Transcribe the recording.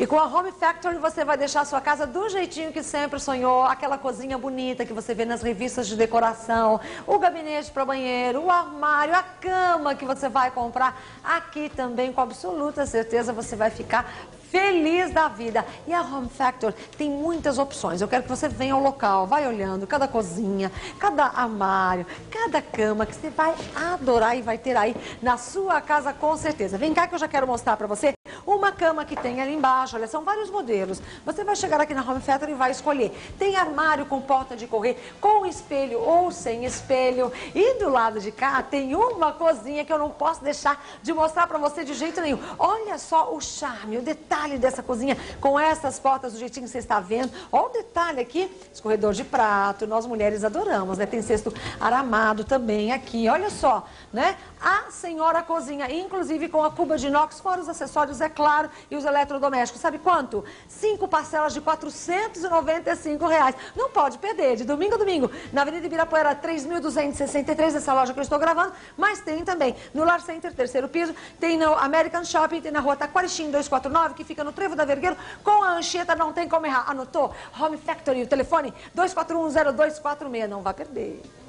E com a Home Factory você vai deixar a sua casa do jeitinho que sempre sonhou, aquela cozinha bonita que você vê nas revistas de decoração, o gabinete para banheiro, o armário, a cama que você vai comprar. Aqui também, com absoluta certeza, você vai ficar feliz da vida. E a Home Factor tem muitas opções. Eu quero que você venha ao local, vai olhando cada cozinha, cada armário, cada cama que você vai adorar e vai ter aí na sua casa com certeza. Vem cá que eu já quero mostrar para você uma cama que tem ali embaixo, olha, são vários modelos. Você vai chegar aqui na Home Factory e vai escolher. Tem armário com porta de correr, com espelho ou sem espelho. E do lado de cá tem uma cozinha que eu não posso deixar de mostrar para você de jeito nenhum. Olha só o charme, o detalhe dessa cozinha com essas portas do jeitinho que você está vendo. Olha o detalhe aqui, escorredor de prato, nós mulheres adoramos, né? Tem cesto aramado também aqui, olha só, né? A senhora cozinha, inclusive com a cuba de inox, fora os acessórios, é claro, e os eletrodomésticos. Sabe quanto? Cinco parcelas de 495 reais. Não pode perder, de domingo a domingo, na Avenida Ibirapuera, 3.263, essa loja que eu estou gravando, mas tem também no Lar Center, terceiro piso, tem no American Shopping, tem na rua Taquarichim 249, que fica no Trevo da Vergueiro, com a Anchieta, não tem como errar. Anotou? Home Factory, o telefone 2410246, não vai perder.